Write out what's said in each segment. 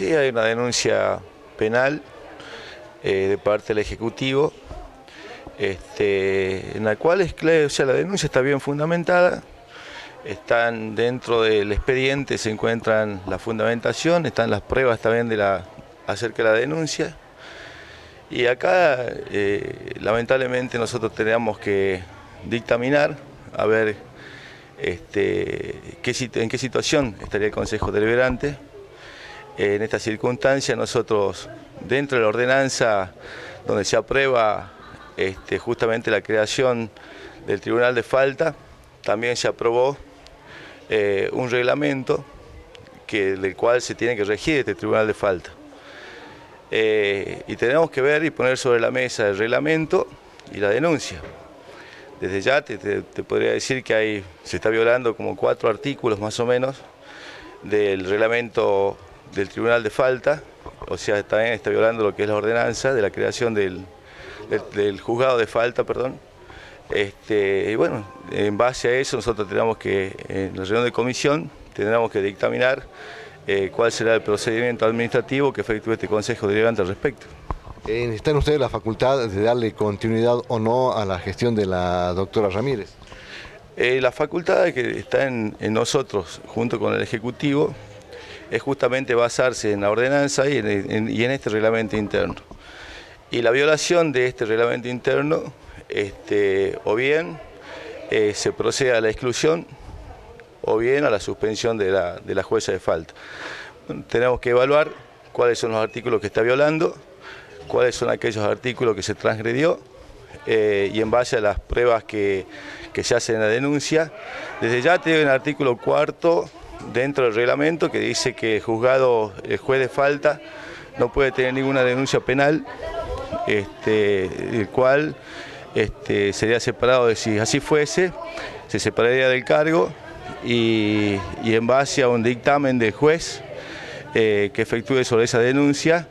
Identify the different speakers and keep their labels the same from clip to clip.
Speaker 1: Sí, hay una denuncia penal eh, de parte del Ejecutivo, este, en la cual o sea, la denuncia está bien fundamentada, están dentro del expediente, se encuentran la fundamentación, están las pruebas también de la, acerca de la denuncia. Y acá, eh, lamentablemente, nosotros tenemos que dictaminar, a ver este, en qué situación estaría el Consejo Deliberante. En esta circunstancia, nosotros, dentro de la ordenanza donde se aprueba este, justamente la creación del Tribunal de Falta, también se aprobó eh, un reglamento que, del cual se tiene que regir este Tribunal de Falta. Eh, y tenemos que ver y poner sobre la mesa el reglamento y la denuncia. Desde ya te, podría decir que hay, se está violando como cuatro artículos más o menos del reglamento del Tribunal de Falta, o sea, también está violando lo que es la ordenanza de la creación del, del, juzgado de falta, perdón. Este, y bueno, en base a eso nosotros tenemos que, en la reunión de comisión, tendremos que dictaminar eh, cuál será el procedimiento administrativo que efectúe este Consejo Deliberante al respecto.
Speaker 2: Eh, ¿Están ustedes la facultad de darle continuidad o no a la gestión de la doctora Ramírez?
Speaker 1: Eh, la facultad que está en, nosotros, junto con el Ejecutivo, es justamente basarse en la ordenanza y en, este reglamento interno. Y la violación de este reglamento interno, este, o bien se procede a la exclusión o bien a la suspensión de la, de la jueza de falta. Tenemos que evaluar cuáles son los artículos que está violando, cuáles son aquellos artículos que se transgredió eh, y en base a las pruebas que, se hacen en la denuncia. Desde ya tiene un artículo cuarto dentro del reglamento que dice que el juzgado, el juez de falta, no puede tener ninguna denuncia penal, este, el cual este, sería separado de si así fuese, se separaría del cargo y, en base a un dictamen del juez eh, que efectúe sobre esa denuncia,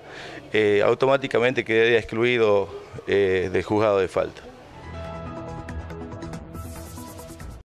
Speaker 1: eh, automáticamente quedaría excluido eh, del juzgado de falta.